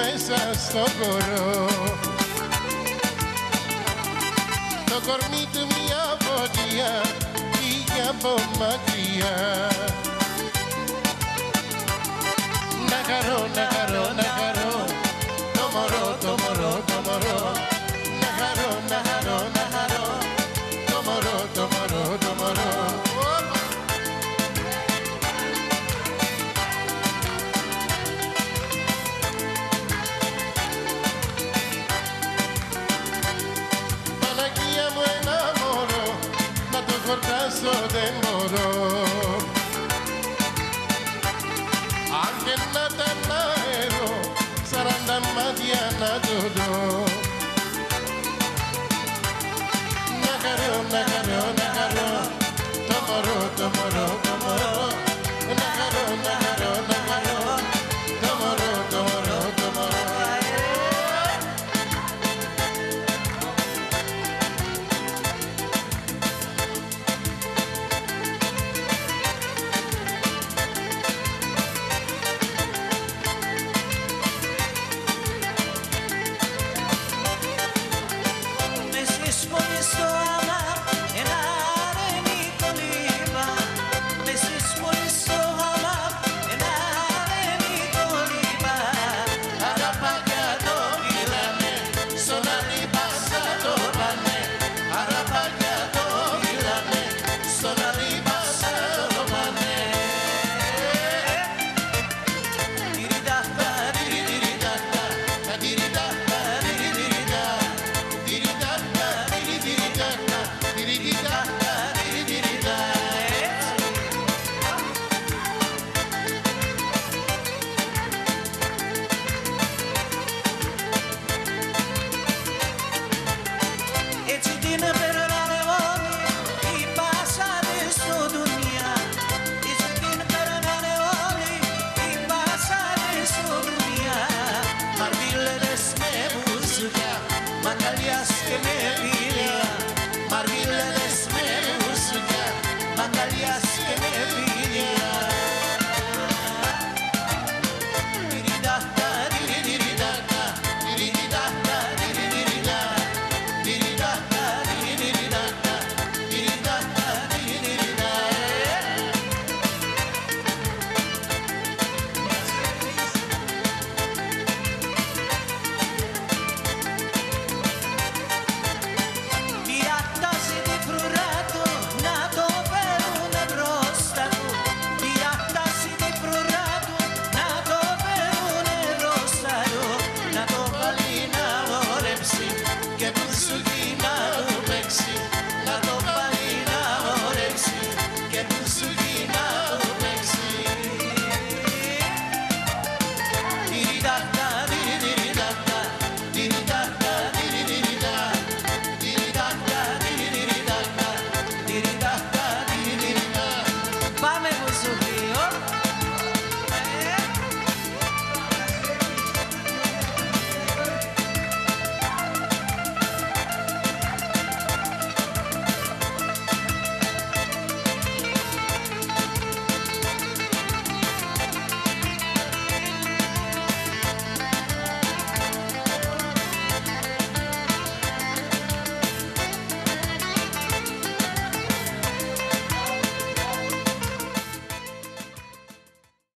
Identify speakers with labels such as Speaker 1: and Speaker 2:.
Speaker 1: μέσα στο χώρο Το κορμί του μια φωτιά πήγε από μακριά los brazos de Morón.